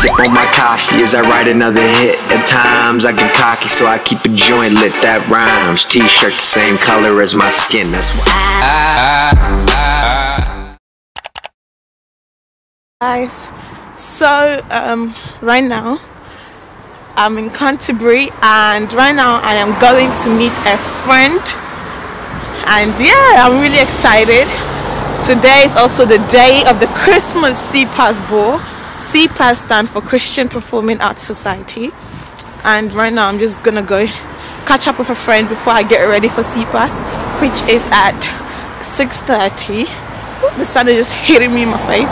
Sip on my coffee as I write another hit. At times I get cocky, so I keep a joint lit. That rhymes. T-shirt the same color as my skin. That's why. guys so um right now i'm in canterbury and right now i am going to meet a friend and yeah i'm really excited today is also the day of the christmas cpas ball cpas stand for christian performing arts society. And right now i'm just gonna go catch up with a friend before i get ready for cpas which is at 6:30 the sun is just hitting me in my face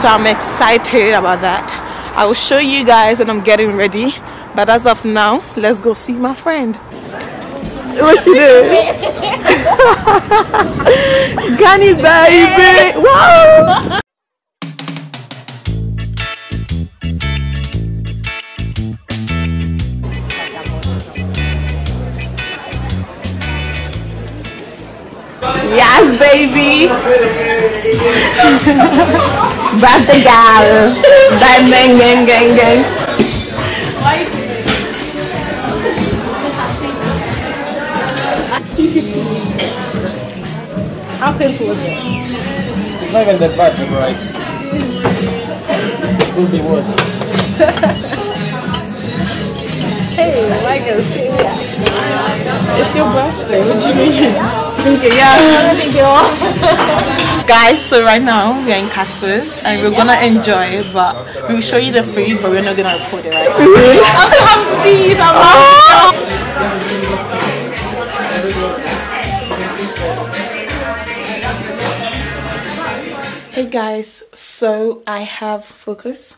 so i'm excited about that. I will show you guys when i'm getting ready but as of now let's go see my friend. What she do? Gunny baby Bad the gal. Bang, bang, gang, gang, gang. How painful was it? It's not even that bad, the rice. It could be worse. Hey, like a It's your birthday. What do you mean? Thank you. Yeah. Thank you. Guys, so right now we are in Casper's and we're gonna enjoy it, but we'll show you the food, but we're not gonna report it, right? I'm so happy. I'm Hey guys, so I have focus.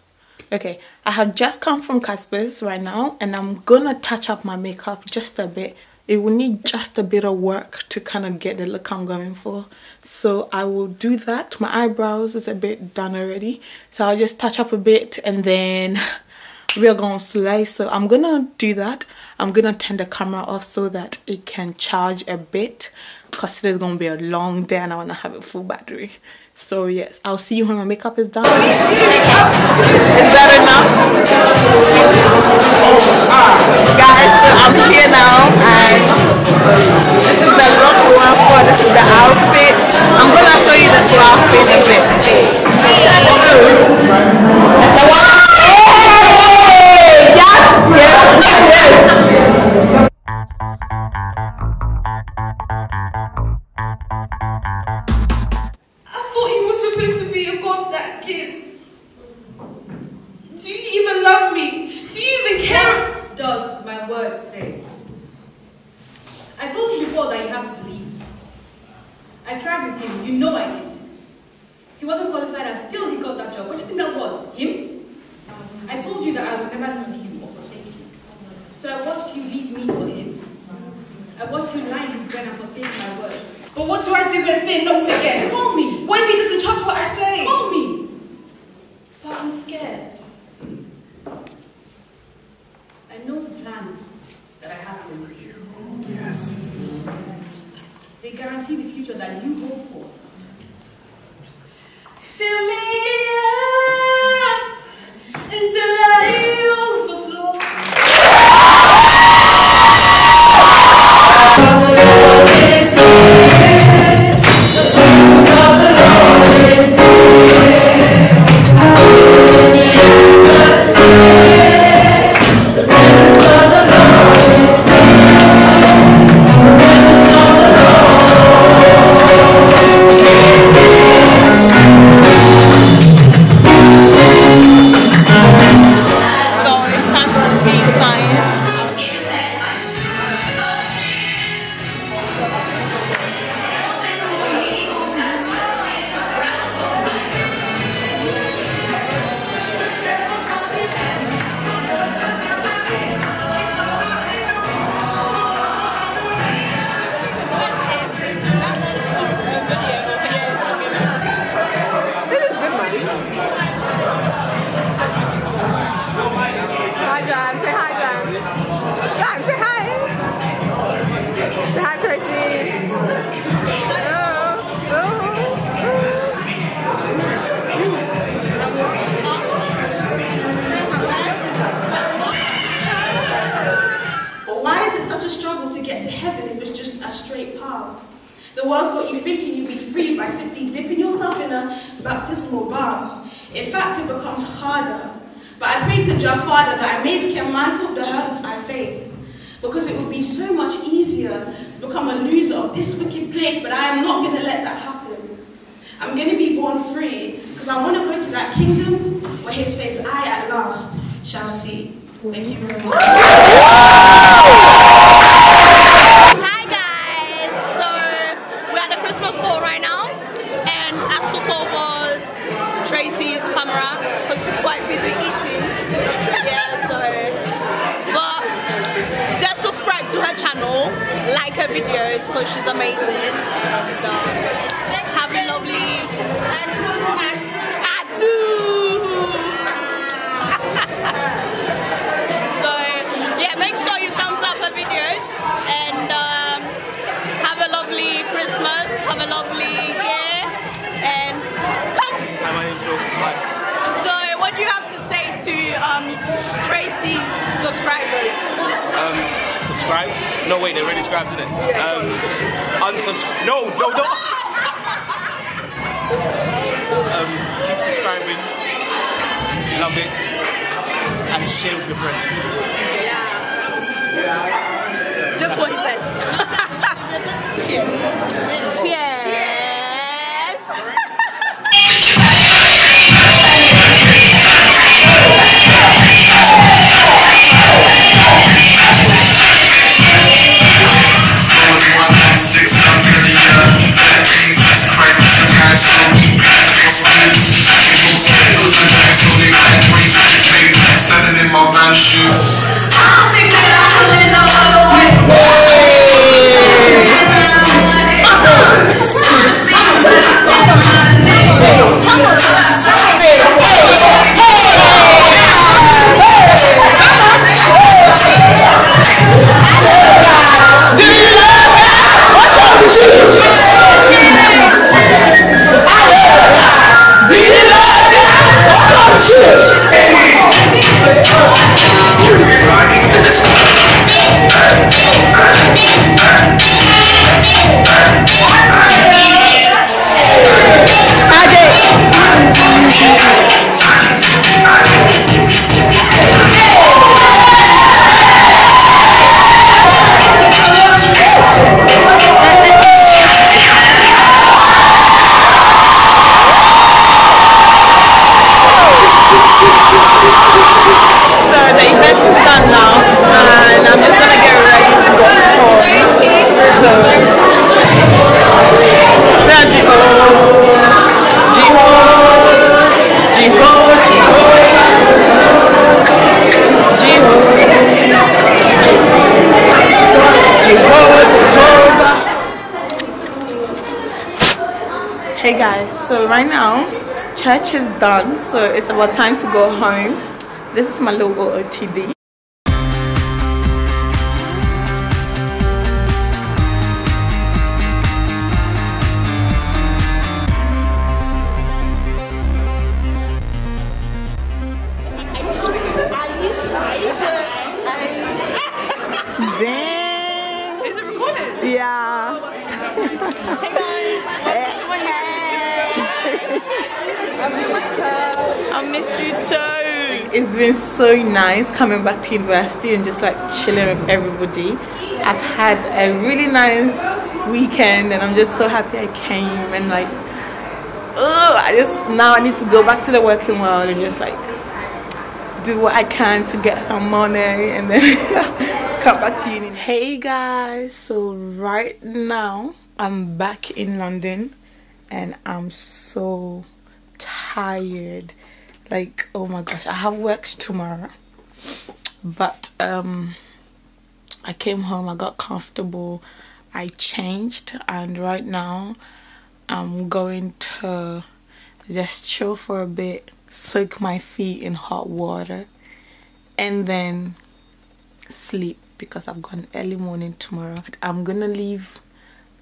Okay, I have just come from Casper's right now and I'm gonna touch up my makeup just a bit. It will need just a bit of work to kind of get the look I'm going for. So I will do that. My eyebrows is a bit done already. So I'll just touch up a bit and then we're gonna slay. So I'm gonna do that. I'm gonna turn the camera off so that it can charge a bit because today's gonna be a long day and I wanna have a full battery. So yes, I'll see you when my makeup is done. Is that enough? Guys, so I'm here now and that gives. Do you even love me? Do you even care? What does my word say? I told you before that you have to believe. I tried with him, you know I did. He wasn't qualified and still he got that job. What do you think that was? Him? I told you that I would never leave him or forsake him. So I watched you leave me for him. I watched you lie bread and forsake my word. But what do I do when Finn knocks again? Call me. What if he doesn't trust what I say? Call me. But I'm scared. I know the plans that I have for you. Yes. They guarantee the future that you hope for. The world's got you thinking you'll be free by simply dipping yourself in a baptismal bath. In fact, it becomes harder. But I pray to Jah Father that I may become mindful of the hurdles I face. Because it would be so much easier to become a loser of this wicked place, but I am not going to let that happen. I'm going to be born free because I want to go to that kingdom where his face I at last shall see. Thank you very much. Tracy's camera because she's quite busy eating. Yeah, so but just subscribe to her channel, like her videos because she's amazing and um, have a lovely subscribe? No, wait, they already subscribed, didn't it? Um, unsubscribe. No, no, don't. um, keep subscribing. Love it. And share with your friends. Yeah. Just what he said. shoes. Hey guys, so right now church is done, so it's about time to go home. This is my little OOTD. It's been so nice coming back to university and just like chilling with everybody. I've had a really nice weekend and I'm just so happy I came and like oh I just now I need to go back to the working world and just like do what I can to get some money and then come back to uni. Hey guys, so right now I'm back in London and I'm so tired. Like oh my gosh, I have work tomorrow. But um I came home, I got comfortable, I changed and right now I'm going to just chill for a bit, soak my feet in hot water and then sleep because I've got an early morning tomorrow. I'm gonna leave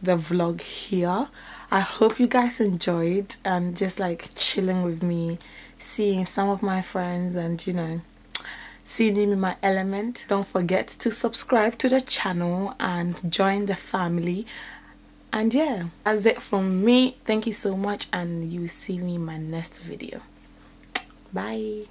the vlog here. I hope you guys enjoyed and just like chilling with me, seeing some of my friends and you know seeing me in my element. Don't forget to subscribe to the channel and join the family. And yeah, that's it from me. Thank you so much and you see me in my next video. Bye.